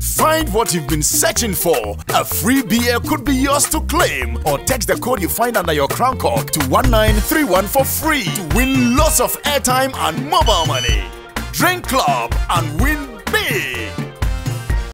Find what you've been searching for. A free beer could be yours to claim. Or text the code you find under your crown cork to 1931 for free to win lots of airtime and mobile money. Drink Club and win